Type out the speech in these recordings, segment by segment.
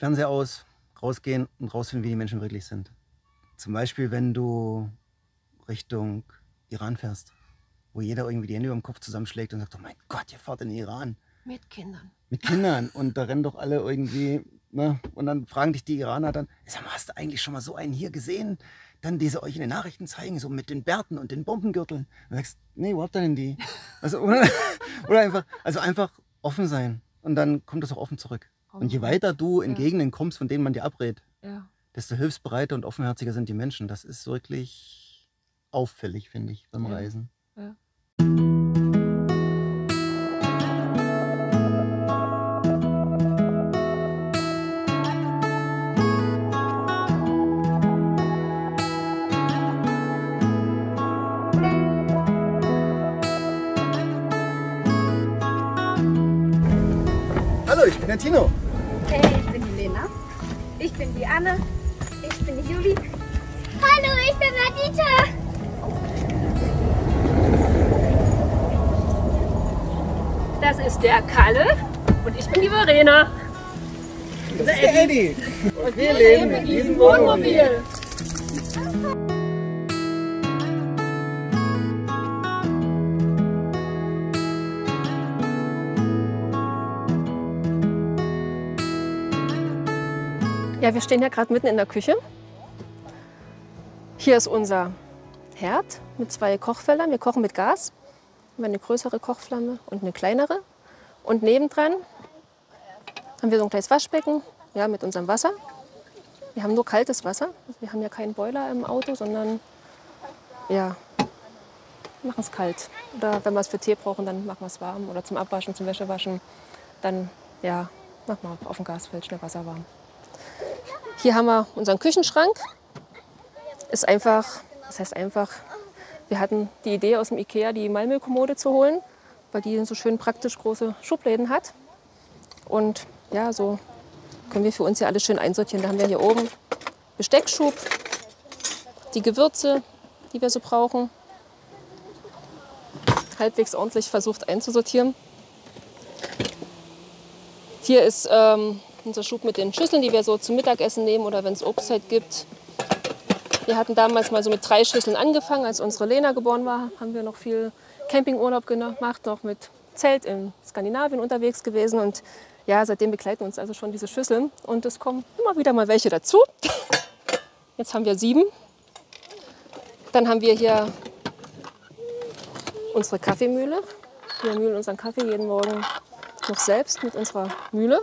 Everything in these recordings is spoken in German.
Fernseher aus, rausgehen und rausfinden, wie die Menschen wirklich sind. Zum Beispiel, wenn du Richtung Iran fährst, wo jeder irgendwie die Hände über dem Kopf zusammenschlägt und sagt, oh mein Gott, ihr fahrt in den Iran. Mit Kindern. Mit Kindern. Und da rennen doch alle irgendwie, ne? Und dann fragen dich die Iraner dann, sag mal, hast du eigentlich schon mal so einen hier gesehen? Dann diese euch in den Nachrichten zeigen, so mit den Bärten und den Bombengürteln. Und du sagst, nee, wo habt ihr denn die? Also, oder, oder einfach, also einfach offen sein. Und dann kommt das auch offen zurück. Und je weiter du in Ja. Gegenden kommst, von denen man dir abrät, Ja. desto hilfsbereiter und offenherziger sind die Menschen. Das ist wirklich auffällig, finde ich, beim. Reisen. Ja. Hallo, ich bin der Tino. Hey, ich bin die Lena. Ich bin die Anne. Ich bin die Juli. Hallo, ich bin Madita. Das ist der Kalle und ich bin die Verena. Das ist der Eddie. Und wir leben in diesem Wohnmobil. Wir stehen ja gerade mitten in der Küche. Hier ist unser Herd mit zwei Kochfeldern. Wir kochen mit Gas. Wir haben eine größere Kochflamme und eine kleinere. Und nebendran haben wir so ein kleines Waschbecken ja, mit unserem Wasser. Wir haben nur kaltes Wasser. Wir haben ja keinen Boiler im Auto, sondern ja, machen es kalt. Oder wenn wir es für Tee brauchen, dann machen wir es warm. Oder zum Abwaschen, zum Wäschewaschen, dann ja, machen wir auf dem Gasfeld schnell Wasser warm. Hier haben wir unseren Küchenschrank. Ist einfach, das heißt einfach, wir hatten die Idee aus dem Ikea, die Malmö-Kommode zu holen, weil die so schön praktisch große Schubläden hat. Und ja, so können wir für uns hier alles schön einsortieren. Da haben wir hier oben Besteckschub, die Gewürze, die wir so brauchen. Halbwegs ordentlich versucht einzusortieren. Hier ist ähm, unser Schub mit den Schüsseln, die wir so zum Mittagessen nehmen oder wenn es Obstzeit gibt. Wir hatten damals mal so mit drei Schüsseln angefangen. Als unsere Lena geboren war, haben wir noch viel Campingurlaub gemacht, noch mit Zelt in Skandinavien unterwegs gewesen. Und ja, seitdem begleiten uns also schon diese Schüsseln. Und es kommen immer wieder mal welche dazu. Jetzt haben wir sieben. Dann haben wir hier unsere Kaffeemühle. Wir mühlen unseren Kaffee jeden Morgen noch selbst mit unserer Mühle.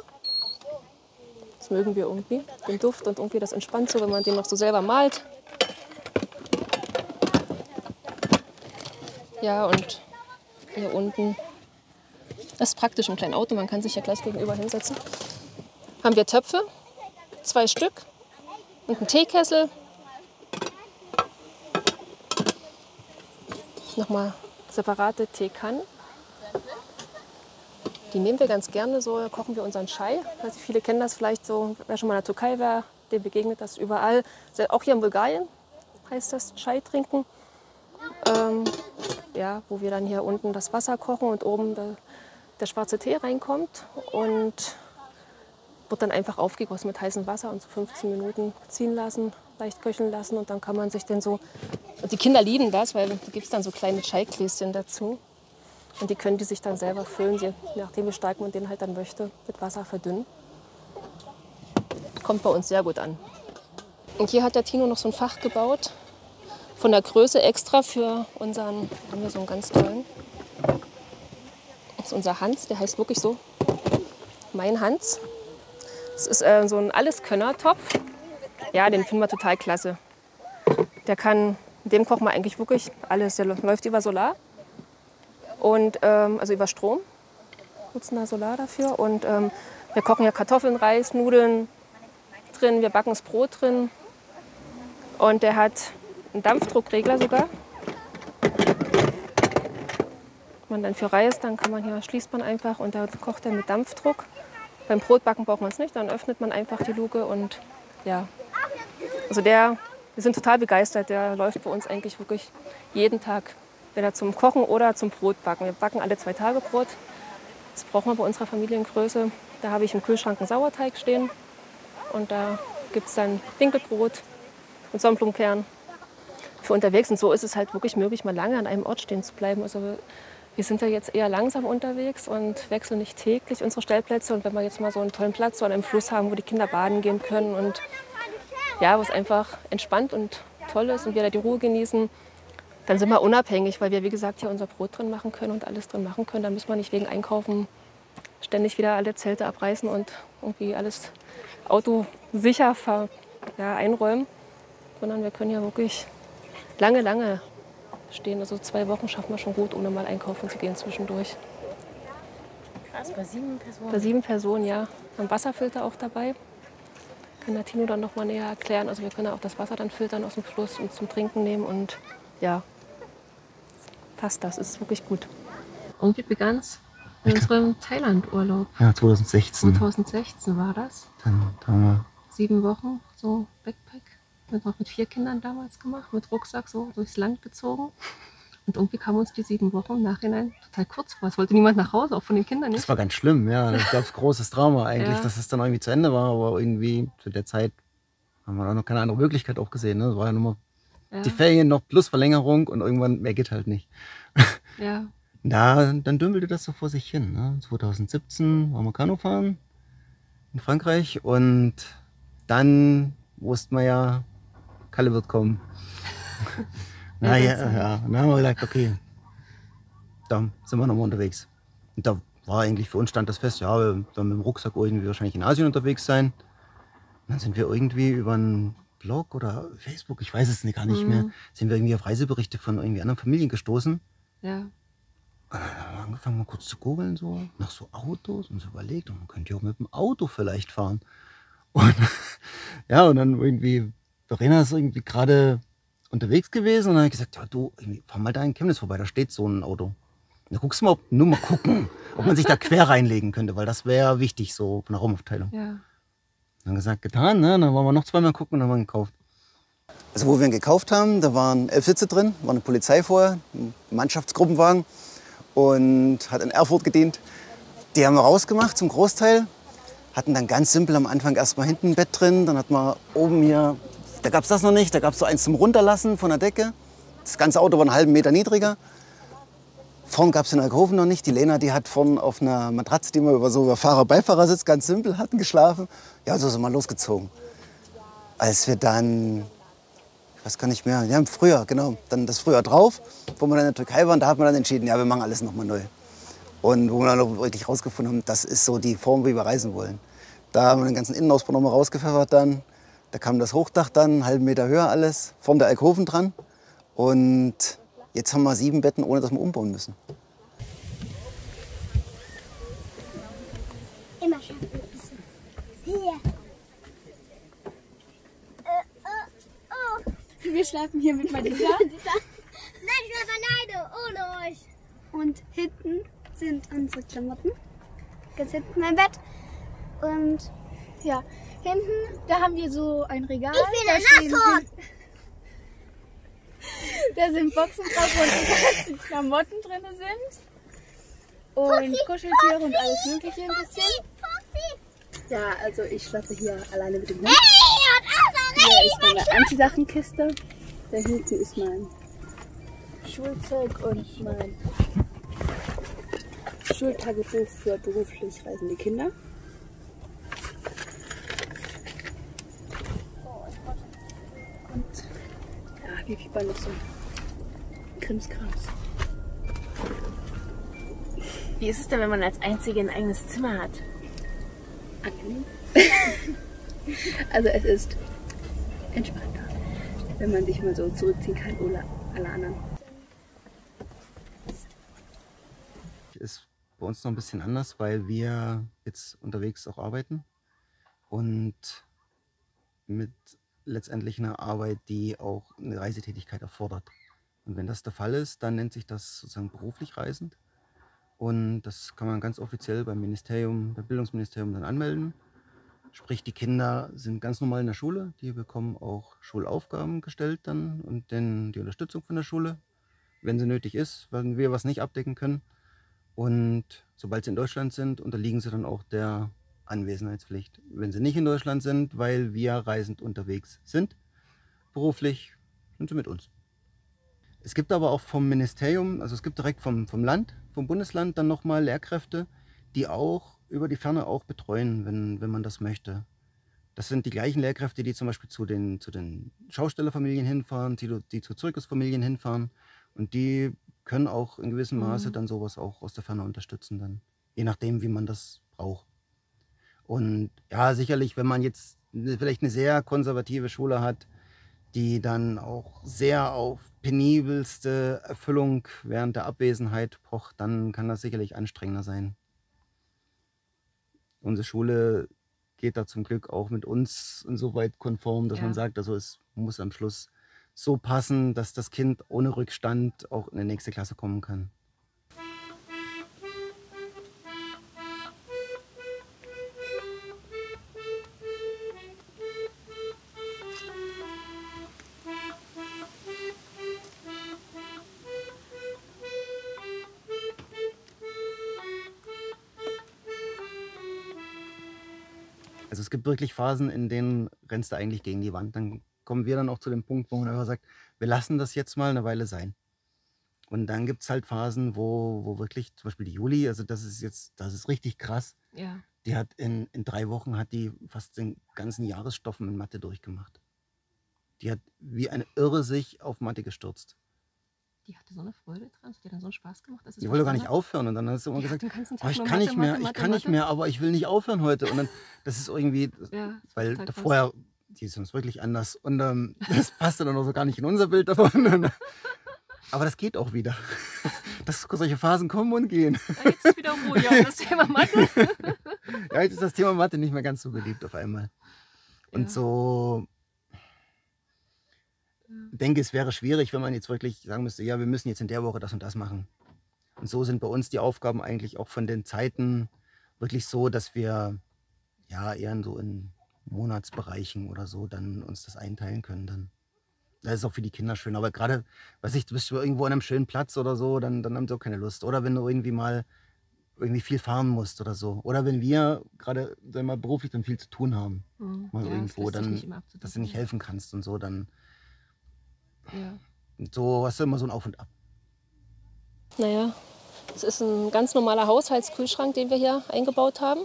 Das mögen wir irgendwie, den Duft und irgendwie das entspannt so, wenn man den noch so selber malt. Ja, und hier unten, ist praktisch im kleinen Auto, man kann sich ja gleich gegenüber hinsetzen. Haben wir Töpfe, zwei Stück und einen Teekessel. Nochmal separate Teekannen. Die nehmen wir ganz gerne, so kochen wir unseren Chai. Also viele kennen das vielleicht so, wer schon mal in der Türkei war, dem begegnet das überall. Auch hier in Bulgarien heißt das Chai trinken. Ähm, ja, wo wir dann hier unten das Wasser kochen und oben der, der schwarze Tee reinkommt und wird dann einfach aufgegossen mit heißem Wasser und so 15 Minuten ziehen lassen, leicht köcheln lassen und dann kann man sich den so. Und die Kinder lieben das, weil da gibt es dann so kleine Chai-Gläschen dazu. Und die können die sich dann selber füllen, je nachdem wie stark man den halt dann möchte, mit Wasser verdünnen. Kommt bei uns sehr gut an. Und hier hat der Tino noch so ein Fach gebaut, von der Größe extra für unseren, haben wir so einen ganz tollen. Das ist unser Hans, der heißt wirklich so, mein Hans. Das ist äh, so ein Alleskönner-Topf. Ja, den finden wir total klasse. Der kann, dem kochen wir eigentlich wirklich alles. Der läuft über Solar. Und, ähm, also über Strom. Nutzen da Solar dafür. Und ähm, wir kochen ja Kartoffeln, Reis, Nudeln drin. Wir backen das Brot drin. Und der hat einen Dampfdruckregler sogar. Wenn man dann für Reis, dann kann man hier schließt man einfach und da kocht er mit Dampfdruck. Beim Brotbacken braucht man es nicht, dann öffnet man einfach die Luke und ja. Also der, wir sind total begeistert, der läuft bei uns eigentlich wirklich jeden Tag, weder zum Kochen oder zum Brotbacken. Wir backen alle zwei Tage Brot. Das brauchen wir bei unserer Familiengröße. Da habe ich im Kühlschrank einen Sauerteig stehen. und da gibt es dann Dinkelbrot mit Sonnenblumenkern für unterwegs. Und so ist es halt wirklich möglich, mal lange an einem Ort stehen zu bleiben. Also wir sind ja jetzt eher langsam unterwegs und wechseln nicht täglich unsere Stellplätze. Und wenn wir jetzt mal so einen tollen Platz so an einem Fluss haben, wo die Kinder baden gehen können und ja, wo es einfach entspannt und toll ist und wir da die Ruhe genießen, dann sind wir unabhängig, weil wir, wie gesagt, hier unser Brot drin machen können und alles drin machen können. Da müssen wir nicht wegen Einkaufen ständig wieder alle Zelte abreißen und irgendwie alles autosicher ver, ja, einräumen, sondern wir können ja wirklich lange, lange stehen. Also zwei Wochen schaffen wir schon gut, ohne mal einkaufen zu gehen zwischendurch. Krass, bei sieben Personen. Bei sieben Personen, ja. Ein Wasserfilter auch dabei. Kann der Tino dann noch mal näher erklären. Also wir können auch das Wasser dann filtern aus dem Fluss und zum Trinken nehmen und ja, passt das. Ist wirklich gut. Und wie begann es in unserem Thailand-Urlaub? Ja, 2016. 2016 war das. Dann, dann haben wir Sieben Wochen, so Backpack. Wir haben auch mit vier Kindern damals gemacht, mit Rucksack so durchs Land gezogen. Und irgendwie kamen uns die sieben Wochen im Nachhinein total kurz vor. Es wollte niemand nach Hause, auch von den Kindern nicht. Das war ganz schlimm, ja. Da gab es großes Drama eigentlich, Ja. dass es dann irgendwie zu Ende war. Aber irgendwie zu der Zeit haben wir auch noch keine andere Möglichkeit auch gesehen. Ne? Das war ja nur mal ja, die Ferien noch plus Verlängerung und irgendwann mehr geht halt nicht. ja, Na, dann dümpelte das so vor sich hin. Ne? 2017 waren wir Kanu fahren in Frankreich und dann wussten wir ja, Kalle wird kommen. Na Ja, dann haben wir gedacht, okay, da sind wir nochmal unterwegs. Und da war eigentlich für uns stand das fest, ja, wir werden mit dem Rucksack irgendwie wahrscheinlich in Asien unterwegs sein. Und dann sind wir irgendwie über einen Blog oder Facebook, ich weiß es nicht, gar nicht Mhm. mehr, sind wir irgendwie auf Reiseberichte von irgendwie anderen Familien gestoßen. ja. Und dann haben wir angefangen, mal kurz zu googeln, so nach so Autos und so überlegt, und man könnte ja auch mit dem Auto vielleicht fahren. Und ja, und dann irgendwie, Verena ist irgendwie gerade unterwegs gewesen und dann habe ich gesagt, ja, du, fahr mal da in Chemnitz vorbei, da steht so ein Auto. Da guckst du mal, ob, nur mal gucken, ob man sich da quer reinlegen könnte, weil das wäre wichtig, so von der Raumaufteilung. ja. Dann gesagt, getan, ne? Dann wollen wir noch zweimal gucken und dann haben wir gekauft. Also wo wir ihn gekauft haben, da waren elf Sitze drin, war eine Polizei vorher, ein Mannschaftsgruppenwagen und hat in Erfurt gedient. Die haben wir rausgemacht zum Großteil, hatten dann ganz simpel am Anfang erstmal hinten ein Bett drin, dann hatten wir oben hier, da gab es das noch nicht, da gab es so eins zum Runterlassen von der Decke. Das ganze Auto war einen halben Meter niedriger. Vorn gab es den Alkoven noch nicht. Die Lena, die hat vorn auf einer Matratze, die wir über so über Fahrer-Beifahrersitz ganz simpel hatten, geschlafen. Ja, so sind wir losgezogen. Als wir dann, ich weiß gar nicht mehr, ja, im Frühjahr, genau, dann das Frühjahr drauf, wo wir dann in der Türkei waren, da hat man dann entschieden, ja, wir machen alles nochmal neu. Und wo wir dann wirklich rausgefunden haben, das ist so die Form, wie wir reisen wollen. Da haben wir den ganzen Innenausbau nochmal rausgepfeffert dann. Da kam das Hochdach dann, einen halben Meter höher alles, vorn der Alkoven dran. Und jetzt haben wir sieben Betten, ohne dass wir umbauen müssen. Immer schön. Hier. Äh, äh, oh. Wir schlafen hier mit Madita. Nein, ich bleib alleine, ohne euch. Und hinten sind unsere Klamotten. Ganz hinten mein Bett. Und Ja, hinten, da haben wir so ein Regal. ich bin da ein Nashorn. Da sind Boxen drauf, wo die Klamotten drin sind. Und Kuscheltiere und alles mögliche ein bisschen. Foxy. Ja, also ich schlafe hier alleine mit dem Hund. Hier ist meine Antisachenkiste. Da hinten ist mein Schulzeug und mein Schultagebuch für beruflich reisende Kinder. Und ja, wie viel bei noch so Krimskrams. Wie ist es denn, wenn man als Einzige ein eigenes Zimmer hat? angenehm. also es ist entspannter, wenn man sich mal so zurückziehen kann oder alle anderen. ist bei uns noch ein bisschen anders, weil wir jetzt unterwegs auch arbeiten und mit letztendlich einer Arbeit, die auch eine Reisetätigkeit erfordert. Und wenn das der Fall ist, dann nennt sich das sozusagen beruflich reisend. Und das kann man ganz offiziell beim Ministerium, beim Bildungsministerium dann anmelden. Sprich, die Kinder sind ganz normal in der Schule, die bekommen auch Schulaufgaben gestellt dann und dann die Unterstützung von der Schule, wenn sie nötig ist, wenn wir was nicht abdecken können. Und sobald sie in Deutschland sind, unterliegen sie dann auch der Anwesenheitspflicht, wenn sie nicht in Deutschland sind, weil wir reisend unterwegs sind. Beruflich sind sie mit uns. Es gibt aber auch vom Ministerium, also es gibt direkt vom, vom Land, vom Bundesland dann nochmal Lehrkräfte, die auch über die Ferne auch betreuen, wenn, wenn man das möchte. Das sind die gleichen Lehrkräfte, die zum Beispiel zu den, zu den Schaustellerfamilien hinfahren, die, die zu Zirkusfamilien hinfahren. Und die können auch in gewissem Maße dann sowas auch aus der Ferne unterstützen, dann, je nachdem, wie man das braucht. Und ja, sicherlich, wenn man jetzt vielleicht eine sehr konservative Schule hat, die dann auch sehr auf penibelste Erfüllung während der Abwesenheit pocht, dann kann das sicherlich anstrengender sein. Unsere Schule geht da zum Glück auch mit uns insoweit konform, dass Ja. man sagt, also es muss am Schluss so passen, dass das Kind ohne Rückstand auch in die nächste Klasse kommen kann. Wirklich Phasen, in denen rennst du eigentlich gegen die Wand. Dann kommen wir dann auch zu dem Punkt, wo man einfach sagt, wir lassen das jetzt mal eine Weile sein. Und dann gibt es halt Phasen, wo, wo wirklich, zum Beispiel die Juli, also das ist jetzt, das ist richtig krass. Ja. Die hat in, in drei Wochen hat die fast den ganzen Jahresstoffen in Mathe durchgemacht. Die hat wie eine Irre sich auf Mathe gestürzt. Die hatte so eine Freude dran, das hat dir dann so einen Spaß gemacht. Dass es Die wollte gar nicht aufhören. Und dann hast du immer hat gesagt, oh, ich kann nicht mehr, Mathe, ich kann nicht mehr, aber ich will nicht aufhören heute. Und dann, das ist irgendwie, Ja, das weil krass. davor, die ist uns wirklich anders. Und ähm, das passte dann auch so gar nicht in unser Bild davon. Aber das geht auch wieder. Dass solche Phasen kommen und gehen. Ja, jetzt ist wieder ruhig um das Thema Mathe. Ja, jetzt ist das Thema Mathe nicht mehr ganz so beliebt auf einmal. Und Ja. so denke, es wäre schwierig, wenn man jetzt wirklich sagen müsste, ja, wir müssen jetzt in der Woche das und das machen. Und so sind bei uns die Aufgaben eigentlich auch von den Zeiten wirklich so, dass wir ja eher in so in Monatsbereichen oder so dann uns das einteilen können dann. Das ist auch für die Kinder schön. Aber gerade, weiß ich, du bist irgendwo an einem schönen Platz oder so, dann, dann haben sie auch keine Lust. Oder wenn du irgendwie mal irgendwie viel fahren musst oder so. Oder wenn wir gerade sagen wir mal, beruflich dann viel zu tun haben, Mhm. mal Ja, das irgendwo, sich dann, dass du nicht helfen kannst und so, dann Ja. und so hast du immer so ein Auf und Ab. Naja, es ist ein ganz normaler Haushaltskühlschrank, den wir hier eingebaut haben.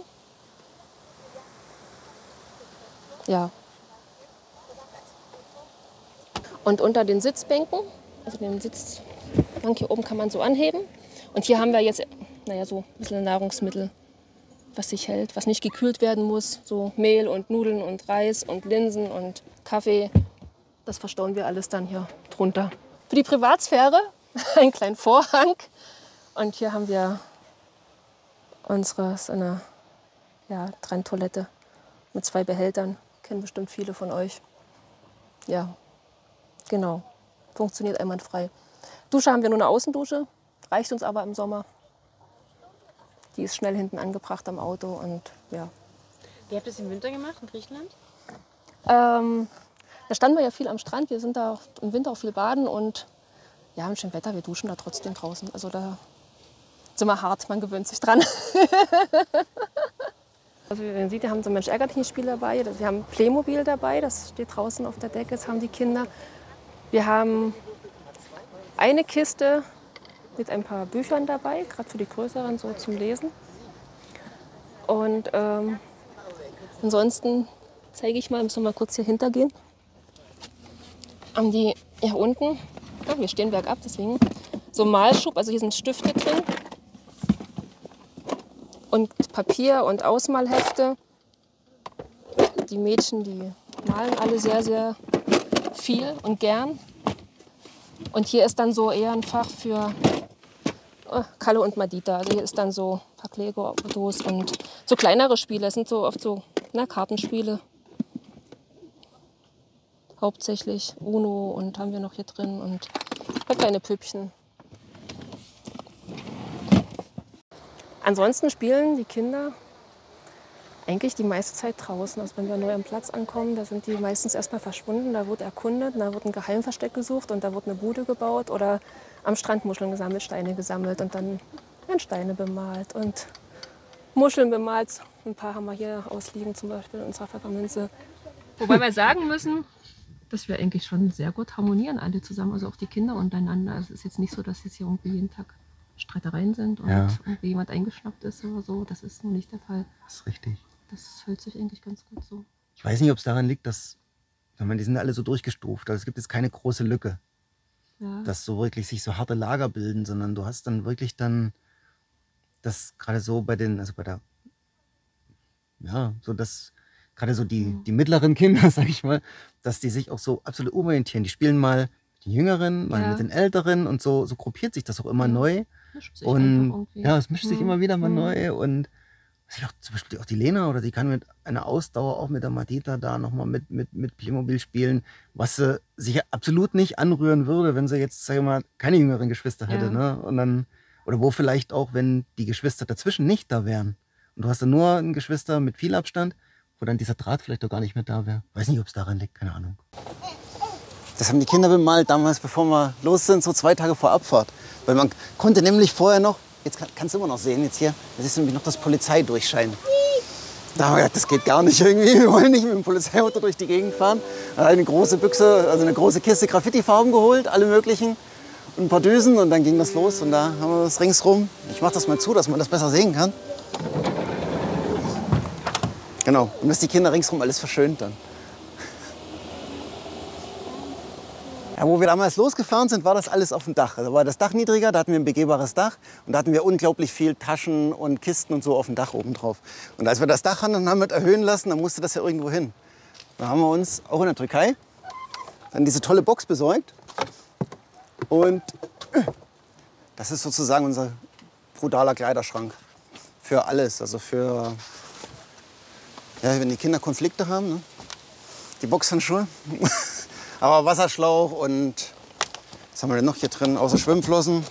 Ja. Und unter den Sitzbänken, also den Sitzbank hier oben kann man so anheben. Und hier haben wir jetzt, naja, so ein bisschen Nahrungsmittel, was sich hält, was nicht gekühlt werden muss. So Mehl und Nudeln und Reis und Linsen und Kaffee. Das verstauen wir alles dann hier drunter. Für die Privatsphäre einen kleinen Vorhang. Und hier haben wir unsere so eine ja, Trenntoilette mit zwei Behältern. Kennen bestimmt viele von euch. Ja, genau. Funktioniert einwandfrei. Dusche haben wir nur eine Außendusche. Reicht uns aber im Sommer. Die ist schnell hinten angebracht am Auto und ja. Wie habt ihr das im Winter gemacht in Griechenland? Ähm, da standen wir ja viel am Strand. Wir sind da im Winter auch viel baden und ja, im schönen Wetter, wir duschen da trotzdem draußen. Also da sind wir hart, man gewöhnt sich dran. also wie man sieht, wir haben so Mensch ärgert Spiel dabei. Wir haben Playmobil dabei, das steht draußen auf der Decke, das haben die Kinder. Wir haben eine Kiste mit ein paar Büchern dabei, gerade für die größeren so zum Lesen. Und ähm, ansonsten zeige ich mal, müssen wir mal kurz hier hintergehen. Haben die hier unten, ja, wir stehen bergab, deswegen so Malschub, also hier sind Stifte drin und Papier und Ausmalhefte. Die Mädchen, die malen alle sehr, sehr viel und gern. Und hier ist dann so eher ein Fach für äh, Kalle und Madita. Also hier ist dann so ein paar Lego-Autos und so kleinere Spiele. Das sind so oft so na, Kartenspiele. Hauptsächlich Uno und haben wir noch hier drin und kleine Püppchen. Ansonsten spielen die Kinder eigentlich die meiste Zeit draußen. Also wenn wir neu am Platz ankommen, da sind die meistens erstmal verschwunden. Da wird erkundet, da wird ein Geheimversteck gesucht und da wird eine Bude gebaut oder am Strand Muscheln gesammelt, Steine gesammelt und dann werden Steine bemalt und Muscheln bemalt. Ein paar haben wir hier ausliegen, zum Beispiel in unserer Pfefferminze. Wobei wir sagen müssen, dass wir eigentlich schon sehr gut harmonieren, alle zusammen, also auch die Kinder untereinander. Also es ist jetzt nicht so, dass jetzt hier irgendwie jeden Tag Streitereien sind und Ja. irgendwie jemand eingeschnappt ist oder so. Das ist nur nicht der Fall. Das ist richtig. Das fühlt sich eigentlich ganz gut so. Ich weiß nicht, ob es daran liegt, dass, ich meine, die sind alle so durchgestuft. Also es gibt jetzt keine große Lücke, Ja. dass so wirklich sich so harte Lager bilden, sondern du hast dann wirklich dann das gerade so bei den, also bei der, ja, so das, gerade so die, Mhm. die mittleren Kinder, sag ich mal, dass die sich auch so absolut umorientieren. Die spielen mal mit den Jüngeren, mal Ja. mit den Älteren und so, so gruppiert sich das auch immer Ja. neu. Sich Und ja, es mischt sich Mhm. immer wieder mal Mhm. neu. Und auch, zum Beispiel auch die Lena oder die kann mit einer Ausdauer auch mit der Madita da nochmal mit, mit, mit Playmobil spielen, was sie sich absolut nicht anrühren würde, wenn sie jetzt, sag ich mal, keine jüngeren Geschwister hätte. Ja. Ne? Und dann, oder wo vielleicht auch, wenn die Geschwister dazwischen nicht da wären. Und du hast dann nur ein Geschwister mit viel Abstand, wo dann dieser Draht vielleicht auch gar nicht mehr da wäre. Weiß nicht, ob es daran liegt, keine Ahnung. Das haben die Kinder bemalt damals, bevor wir los sind, so zwei Tage vor Abfahrt. Weil man konnte nämlich vorher noch, jetzt kann, kannst du immer noch sehen, jetzt hier, das ist nämlich noch das Polizeidurchschein. Da haben wir gedacht, das geht gar nicht irgendwie. Wir wollen nicht mit dem Polizeiauto durch die Gegend fahren. Eine große Büchse, also eine große Kiste Graffiti-Farben geholt, alle möglichen. Und ein paar Düsen und dann ging das los. Und da haben wir das ringsrum. Ich mach das mal zu, dass man das besser sehen kann. Genau. Und dass die Kinder ringsrum alles verschönt dann. Ja, wo wir damals losgefahren sind, war das alles auf dem Dach. Also war das Dach niedriger, da hatten wir ein begehbares Dach und da hatten wir unglaublich viel Taschen und Kisten und so auf dem Dach oben drauf. Und als wir das Dach hatten, haben wir das erhöhen lassen, dann musste das ja irgendwo hin. Da haben wir uns auch in der Türkei dann diese tolle Box besorgt. Und äh, das ist sozusagen unser brutaler Kleiderschrank für alles. Also für, ja, wenn die Kinder Konflikte haben, ne? die Boxhandschuhe. Aber Wasserschlauch und was haben wir denn noch hier drin? Außer Schwimmflossen. Ein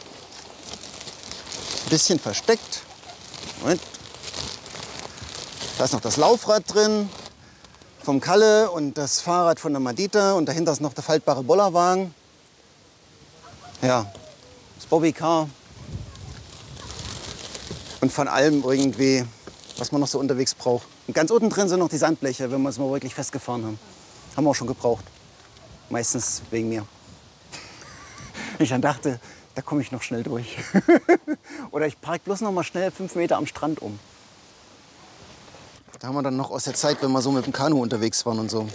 bisschen versteckt. Moment. Da ist noch das Laufrad drin vom Kalle und das Fahrrad von der Madita. Und dahinter ist noch der faltbare Bollerwagen. Ja, das Bobbycar. Und von allem irgendwie, was man noch so unterwegs braucht. Und ganz unten drin sind noch die Sandbleche, wenn wir es mal wirklich festgefahren haben. Haben wir auch schon gebraucht. Meistens wegen mir. Ich dann dachte, da komme ich noch schnell durch. Oder ich park bloß noch mal schnell fünf Meter am Strand um. Da haben wir dann noch aus der Zeit, wenn wir so mit dem Kanu unterwegs waren und so,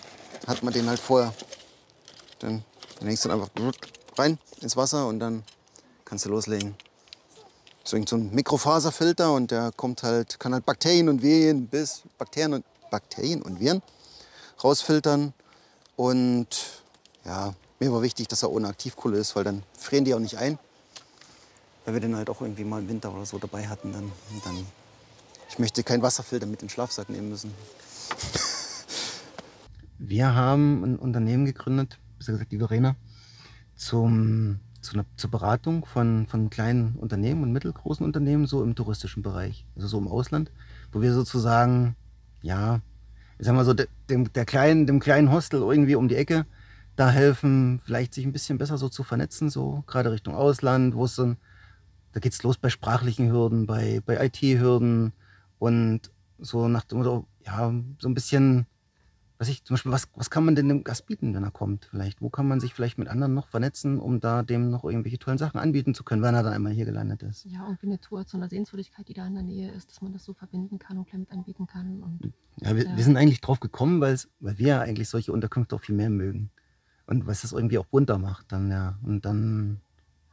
hat man den halt vorher. Dann, dann hängst du dann einfach rein ins Wasser und dann kannst du loslegen. Irgend so ein Mikrofaserfilter und der kommt halt, kann halt Bakterien und Viren bis Bakterien und Bakterien und Viren rausfiltern. Und ja, mir war wichtig, dass er ohne Aktivkohle ist, weil dann frieren die auch nicht ein. Weil wir den halt auch irgendwie mal im Winter oder so dabei hatten. Dann, dann ich möchte keinen Wasserfilter mit in den Schlafsack nehmen müssen. Wir haben ein Unternehmen gegründet, besser gesagt die Verena, zum, zu einer, zur Beratung von, von kleinen Unternehmen und mittelgroßen Unternehmen, so im touristischen Bereich, also so im Ausland, wo wir sozusagen, ja, ich sag mal so, de- dem, der kleinen, dem kleinen Hostel irgendwie um die Ecke, da helfen, vielleicht sich ein bisschen besser so zu vernetzen, so gerade Richtung Ausland, wo es ein, da geht's los bei sprachlichen Hürden, bei, bei IT-Hürden und so nach dem ja, so ein bisschen, was ich, zum Beispiel, was, was kann man denn dem Gast bieten, wenn er kommt? Vielleicht, wo kann man sich vielleicht mit anderen noch vernetzen, um da dem noch irgendwelche tollen Sachen anbieten zu können, wenn er dann einmal hier gelandet ist? Ja, irgendwie eine Tour zu einer Sehenswürdigkeit, die da in der Nähe ist, dass man das so verbinden kann und mit anbieten kann. Und Ja, wir, Ja. wir sind eigentlich drauf gekommen, weil wir ja eigentlich solche Unterkünfte auch viel mehr mögen. Und was das irgendwie auch bunter macht dann, ja. Und dann,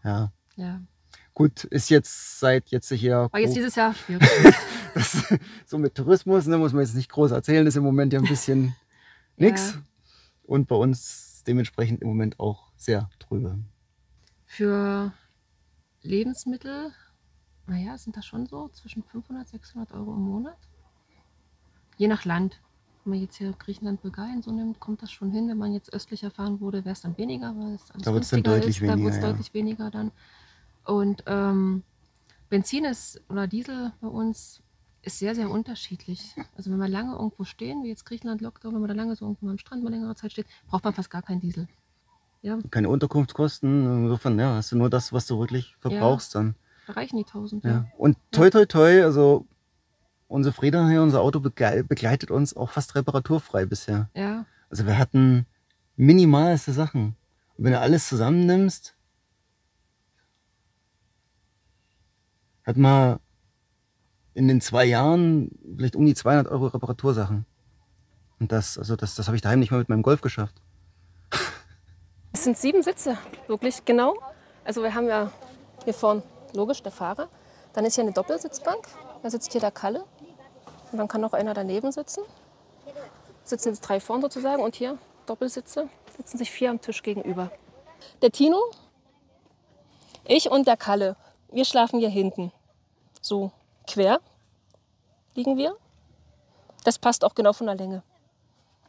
ja. ja, Gut, ist jetzt seit jetzt hier. war jetzt dieses Jahr schwierig. das, so mit Tourismus, ne, muss man jetzt nicht groß erzählen, ist im Moment ja ein bisschen Ja. nix. Und bei uns dementsprechend im Moment auch sehr trübe. Für Lebensmittel, naja, sind das schon so zwischen 500 600 Euro im Monat. Je nach Land. Wenn man jetzt hier Griechenland, Bulgarien so nimmt, kommt das schon hin. Wenn man jetzt östlicher fahren würde, wäre es dann weniger, weil es alles Da wird's dann günstiger deutlich ist. weniger, Da wird es ja. deutlich weniger dann. Und ähm, Benzin ist oder Diesel bei uns ist sehr, sehr unterschiedlich. Also wenn wir lange irgendwo stehen, wie jetzt Griechenland Lockdown, wenn man da lange so irgendwo am Strand mal längere Zeit steht, braucht man fast gar keinen Diesel. Ja, Keine Unterkunftskosten, insofern, ja, hast du nur das, was du wirklich verbrauchst dann. da reichen die 1000. Ja. Ja. Und toi toi toi, also unsere Frieda hier, unser Auto begle- begleitet uns auch fast reparaturfrei bisher. Ja. Also wir hatten minimalste Sachen. Und wenn du alles zusammennimmst, hat man in den zwei Jahren vielleicht um die 200 Euro Reparatursachen. Und das, also das, das habe ich daheim nicht mal mit meinem Golf geschafft. Es sind sieben Sitze, wirklich genau. Also wir haben ja hier vorne, logisch, der Fahrer. Dann ist hier eine Doppelsitzbank. Da sitzt hier der Kalle. Und dann kann noch einer daneben sitzen. Sitzen drei vorne sozusagen. Und hier Doppelsitze. Sitzen sich vier am Tisch gegenüber. Der Tino, ich und der Kalle. Wir schlafen hier hinten. So quer liegen wir. Das passt auch genau von der Länge.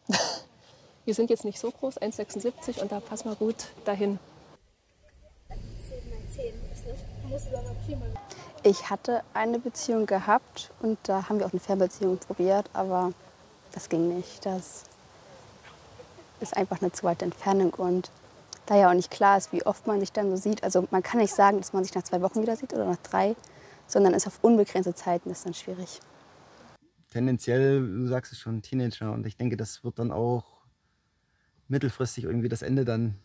Wir sind jetzt nicht so groß, 1,76 und da passen wir gut dahin. Ich hatte eine Beziehung gehabt und da haben wir auch eine Fernbeziehung probiert, aber das ging nicht. Das ist einfach eine zu weite Entfernung und da ja auch nicht klar ist, wie oft man sich dann so sieht. Also man kann nicht sagen, dass man sich nach zwei Wochen wieder sieht oder nach drei, sondern ist auf unbegrenzte Zeiten ist dann schwierig. Tendenziell, du sagst es schon, Teenager. Und ich denke, das wird dann auch mittelfristig irgendwie das Ende dann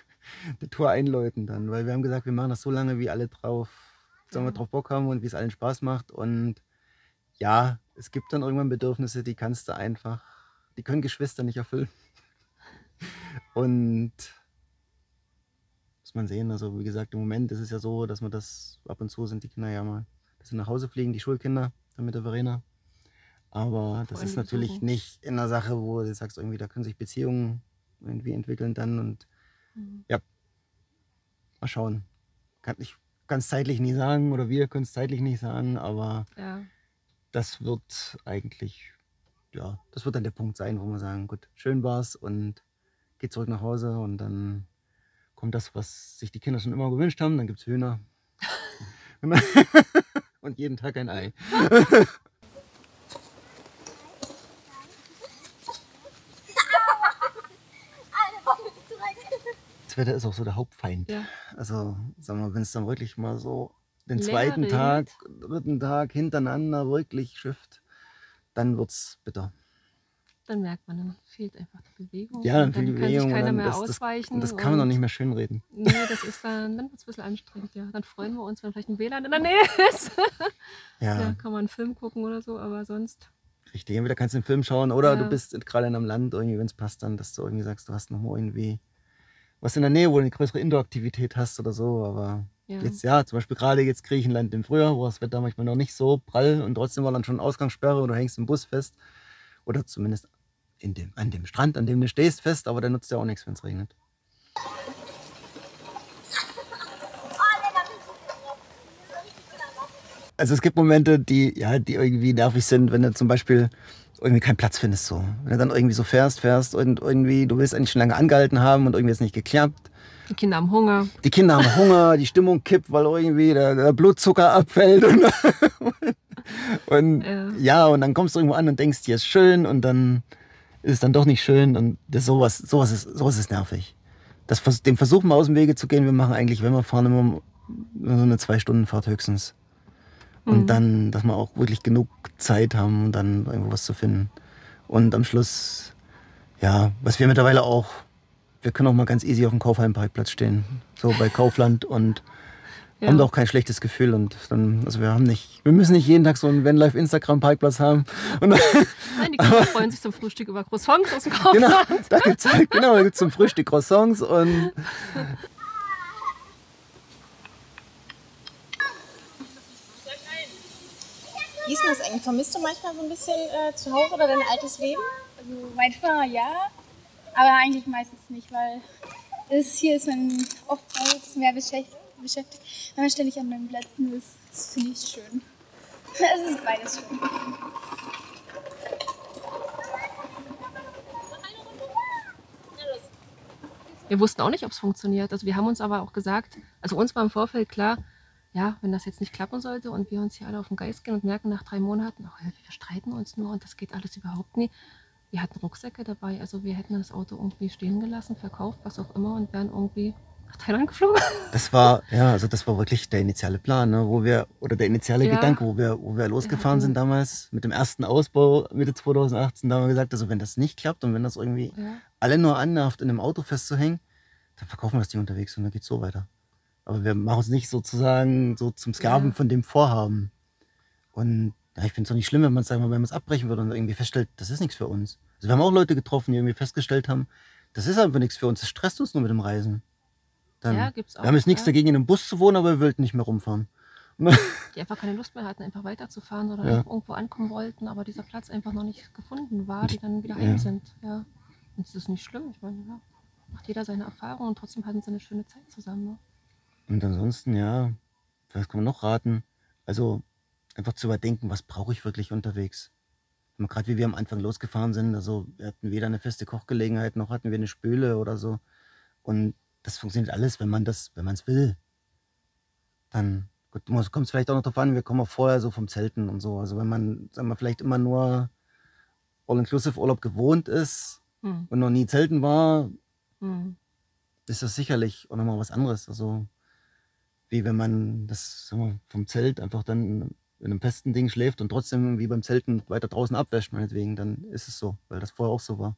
der Tour einläuten dann. Weil wir haben gesagt, wir machen das so lange, wie alle drauf, sagen wir, drauf Bock haben und wie es allen Spaß macht. Und ja, es gibt dann irgendwann Bedürfnisse, die kannst du einfach, die können Geschwister nicht erfüllen. Und muss man sehen, also wie gesagt, im Moment ist es ja so, dass man das, ab und zu sind die Kinder ja mal, dass sie nach Hause fliegen, die Schulkinder, dann mit der Verena. Aber das ist natürlich besuchen. nicht in einer Sache, wo du sagst, irgendwie, da können sich Beziehungen irgendwie entwickeln dann und Mhm. ja, mal schauen. Kann ich ganz zeitlich nie sagen oder wir können es zeitlich nicht sagen, aber Ja. das wird eigentlich, ja, das wird dann der Punkt sein, wo wir sagen, gut, schön war's und geht zurück nach Hause und dann kommt das, was sich die Kinder schon immer gewünscht haben, dann gibt's Hühner. und jeden Tag ein Ei. Das Wetter ist auch so der Hauptfeind. Ja. Also, sagen wir, wenn es dann wirklich mal so den Länger zweiten. Tag, dritten Tag hintereinander wirklich schifft, dann wird's bitter. Dann merkt man, dann fehlt einfach die Bewegung. Ja, dann und fehlt die kann Bewegung. sich und keiner mehr das, das, ausweichen. und das kann man doch und- nicht mehr schönreden. Nee, das ist dann, dann wird es ein bisschen anstrengend, ja. Dann freuen wir uns, wenn vielleicht ein WLAN in der Nähe ist. Ja, Ja, kann man einen Film gucken oder so, aber sonst. richtig. Entweder kannst du einen Film schauen oder Ja. du bist gerade in einem Land, irgendwie, wenn es passt, dann, dass du irgendwie sagst, du hast noch mal irgendwie was in der Nähe, wo du eine größere Indoor-Aktivität hast oder so. Aber Ja. jetzt, ja, zum Beispiel gerade jetzt Griechenland im Frühjahr, wo das Wetter manchmal noch nicht so prall und trotzdem war dann schon Ausgangssperre oder du hängst im Bus fest. Oder zumindest in dem, an dem Strand, an dem du stehst, fest, aber der nutzt ja auch nichts, wenn es regnet. Also es gibt Momente, die, ja, die irgendwie nervig sind, wenn du zum Beispiel irgendwie keinen Platz findest. So. Wenn du dann irgendwie so fährst, fährst und irgendwie, du willst eigentlich schon lange angehalten haben und irgendwie ist nicht geklappt. Die Kinder haben Hunger. Die Kinder haben Hunger, die Stimmung kippt, weil irgendwie der, der Blutzucker abfällt. Und, und Ja. ja, und dann kommst du irgendwo an und denkst, hier ist schön und dann ist es dann doch nicht schön. Und das, sowas, sowas, ist, sowas ist nervig. Das, dem versuchen wir aus dem Wege zu gehen. Wir machen eigentlich, wenn wir fahren, immer so eine Zwei-Stunden-Fahrt höchstens. Und dann, dass wir auch wirklich genug Zeit haben, um dann irgendwo was zu finden. Und am Schluss, ja, was wir mittlerweile auch, wir können auch mal ganz easy auf dem Kaufheim-Parkplatz stehen. So bei Kaufland und Ja. haben da auch kein schlechtes Gefühl. Und dann, also wir haben nicht, wir müssen nicht jeden Tag so einen Vanlife Instagram-Parkplatz haben. Und dann, Nein, die Kinder freuen sich zum Frühstück über Croissants aus dem Kaufland. genau, da gibt's halt, genau, da gibt's zum Frühstück Croissants und Wie ist das eigentlich? Vermisst du manchmal so ein bisschen äh, zu Hause oder dein altes Leben? Also manchmal ja, aber eigentlich meistens nicht, weil es, hier ist man oftmals mehr beschäftigt, beschäftigt wenn man ständig an neuen Plätzen ist. Das finde ich schön. Es ist beides schön. Wir wussten auch nicht, ob es funktioniert. Also wir haben uns aber auch gesagt, also uns war im Vorfeld klar, ja, wenn das jetzt nicht klappen sollte und wir uns hier alle auf den Geist gehen und merken nach drei Monaten, oh, wir streiten uns nur und das geht alles überhaupt nie. Wir hatten Rucksäcke dabei, also wir hätten das Auto irgendwie stehen gelassen, verkauft, was auch immer und wären irgendwie nach Thailand geflogen. Das war, ja, also das war wirklich der initiale Plan, ne, wo wir, oder der initiale Ja. Gedanke, wo wir, wo wir losgefahren hatten- sind damals mit dem ersten Ausbau Mitte 2018, da haben wir gesagt, also wenn das nicht klappt und wenn das irgendwie Ja. alle nur annervt, in einem Auto festzuhängen, dann verkaufen wir das Ding unterwegs und dann geht's so weiter. Aber wir machen uns nicht sozusagen so zum Sklaven Ja. von dem Vorhaben. Und ja, ich finde es auch nicht schlimm, wenn man es, wenn man es abbrechen würde und irgendwie feststellt, das ist nichts für uns. Also wir haben auch Leute getroffen, die irgendwie festgestellt haben, das ist einfach nichts für uns, das stresst uns nur mit dem Reisen. Dann, Ja, gibt's auch, wir haben jetzt nichts ja. dagegen, in einem Bus zu wohnen, aber wir wollten nicht mehr rumfahren. Die einfach keine Lust mehr hatten, einfach weiterzufahren oder Ja. irgendwo ankommen wollten, aber dieser Platz einfach noch nicht gefunden war, die dann wieder Ja. heim sind. Ja. Und es ist nicht schlimm. Ich meine, ja, macht jeder seine Erfahrung und trotzdem hatten sie eine schöne Zeit zusammen. Ne? Und ansonsten, ja, was kann man noch raten? Also einfach zu überdenken, was brauche ich wirklich unterwegs? Gerade wie wir am Anfang losgefahren sind, also wir hatten weder eine feste Kochgelegenheit, noch hatten wir eine Spüle oder so. Und das funktioniert alles, wenn man das, wenn man es will. Dann gut, kommt es vielleicht auch noch darauf an, wir kommen auch vorher so vom Zelten und so. Also wenn man, sagen wir, vielleicht immer nur All-Inclusive-Urlaub gewohnt ist Hm. und noch nie zelten war, Hm. ist das sicherlich auch nochmal was anderes. Also, wie wenn man das wir, vom Zelt einfach dann in einem festen Ding schläft und trotzdem wie beim Zelten weiter draußen abwäscht, meinetwegen, dann ist es so, weil das vorher auch so war.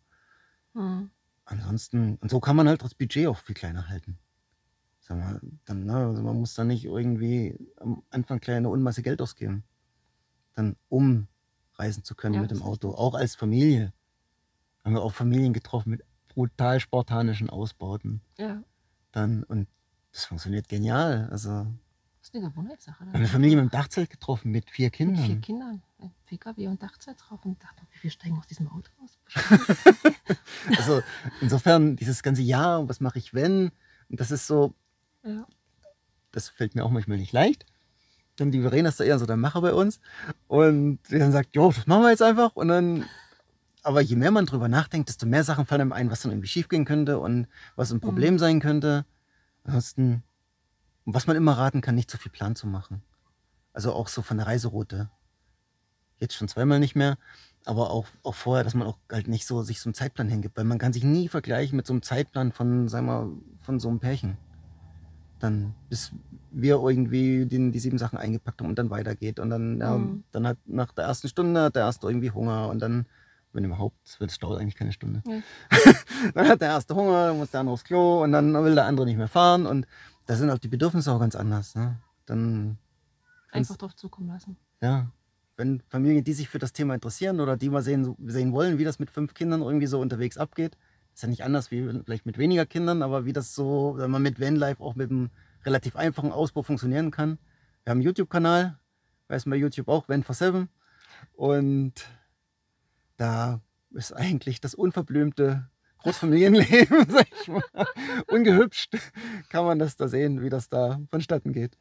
Hm. Ansonsten, und so kann man halt das Budget auch viel kleiner halten. Sag mal, dann, ne, also man muss dann nicht irgendwie am Anfang kleine Unmasse Geld ausgeben. Dann, um reisen zu können Ja, mit dem Auto. Auch als Familie. Haben wir auch Familien getroffen mit brutal spartanischen Ausbauten. Ja, Dann, und das funktioniert genial. Also, ist eine Gewohnheitssache. haben eine Familie mit dem Dachzelt getroffen, mit vier mit Kindern. vier Kindern, ein PKW und Dachzeit drauf und dachte, wie viel steigen aus diesem Auto aus? Also, insofern, dieses ganze Jahr, was mache ich wenn? Und das ist so, ja. das fällt mir auch manchmal nicht leicht. Dann die Verena ist da eher so der Macher bei uns. Und die dann sagt, jo, das machen wir jetzt einfach. Und dann, aber je mehr man drüber nachdenkt, desto mehr Sachen fallen einem ein, was dann irgendwie schiefgehen könnte und was ein Problem sein könnte. Ansonsten, was man immer raten kann, nicht zu viel Plan zu machen. Also auch so von der Reiseroute. Jetzt schon zweimal nicht mehr, aber auch, auch vorher, dass man auch halt nicht so sich so einen Zeitplan hingibt, weil man kann sich nie vergleichen mit so einem Zeitplan von, sagen wir, von so einem Pärchen dann bis wir irgendwie den, die sieben Sachen eingepackt haben und dann weitergeht. Und dann, ja, Mhm. dann hat nach der ersten Stunde hat der erste irgendwie Hunger und dann, wenn überhaupt, es wird- es dauert eigentlich keine Stunde. Nee. dann hat der erste Hunger, dann muss der andere aufs Klo und dann will der andere nicht mehr fahren und da sind auch die Bedürfnisse auch ganz anders. Ne? Dann, Einfach drauf zukommen lassen. ja, wenn Familien, die sich für das Thema interessieren oder die mal sehen, sehen wollen, wie das mit fünf Kindern irgendwie so unterwegs abgeht, ist ja nicht anders wie vielleicht mit weniger Kindern, aber wie das so, wenn man mit Vanlife auch mit einem relativ einfachen Ausbau funktionieren kann. Wir haben einen YouTube-Kanal, weiß man bei YouTube auch, Van for Seven. Und da ist eigentlich das unverblümte Großfamilienleben, sag ich mal, ungehübscht, kann man das da sehen, wie das da vonstatten geht.